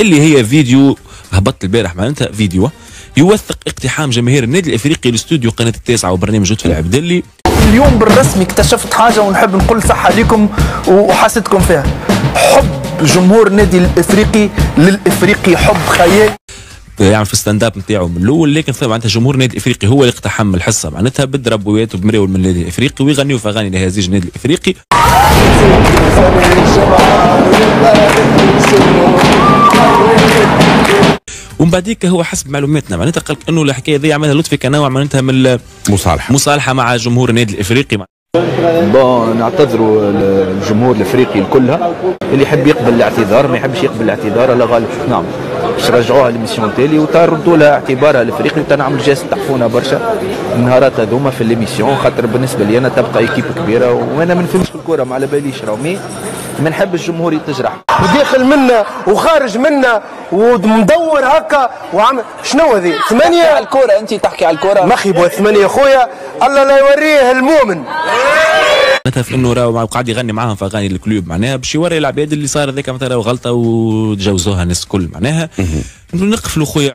اللي هي فيديو هبطت البارح معناتها فيديو يوثق اقتحام جماهير النادي الإفريقي لاستوديو قناة التاسعة وبرنامج لطفي العبدلي اليوم بالرسمي اكتشفت حاجة ونحب نقول صحة لكم وحسيتكم فيها. حب جمهور النادي الإفريقي للإفريقي حب خيال. يعمل في ال stand-up نتاعو من الأول لكن معناتها جمهور النادي الإفريقي هو اللي اقتحم الحصة. معناتها بالدربوات وبمراول من النادي الإفريقي ويغنيوا في أغاني أهازيج النادي الإفريقي. ومن بعديك هو حسب معلوماتنا. معناتها قال إنه الحكاية ذي عملها لطفي كنوع معناتها من مصالحة. مصالحة مع جمهور النادي الإفريقي. bon نعتذروا الجمهور الإفريقي كلها اللي يحب يقبل الاعتذار ما يحبش يقبل الاعتذار الله غالب نعم باش رجعوها l'émission تالي وتردوا لها اعتبارها الإفريقي وتنعمل geste تحفونا برشا. النهارات هذوما في l'émission خاطر بالنسبة لي أنا تبقى équipe كبيرة وأنا ما نفهمش في الكورة ما على باليش راهو. mais ما نحب الجمهور يتجرح. وداخل منا وخارج منا ومدور هكا وعمل شنو هذه ثمانية؟ على الكورة أنت تحكي على الكورة. مخيبة ثمانية خويا. الله لا يوريه المؤمن. معناتها في إنه راهو قاعد يغني معاهم في أغاني الكلوب معناها باش يوري العباد اللي صار هذاك مثلا راهو غلطة وتجاوزوها الناس الكل معناها؟ نقفلوا خويا.